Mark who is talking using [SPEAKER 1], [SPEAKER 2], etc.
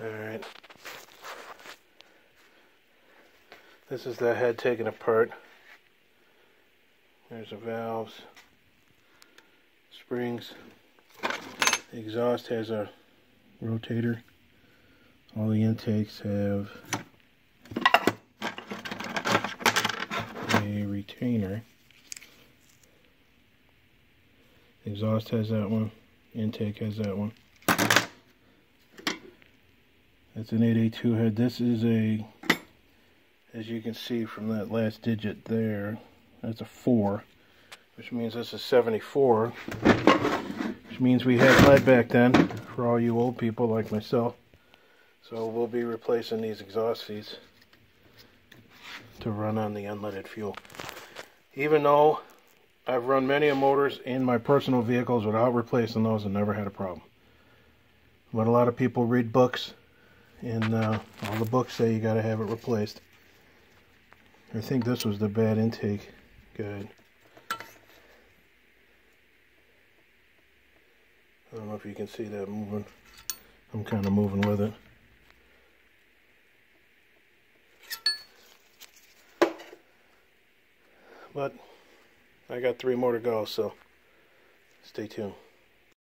[SPEAKER 1] Alright. This is the head taken apart. There's the valves, springs. The exhaust has a rotator. All the intakes have a retainer. Exhaust has that one. Intake has that one. That's an 882 head. This is a, as you can see from that last digit there, that's a 4, which means this is 74, which means we had lead back then, for all you old people like myself. So we'll be replacing these exhaust seats to run on the unleaded fuel. Even though I've run many motors in my personal vehicles without replacing those and never had a problem. But a lot of people read books and uh, all the books say you got to have it replaced. I think this was the bad intake guide. I don't know if you can see that moving. I'm kind of moving with it. But I got three more to go, so stay tuned.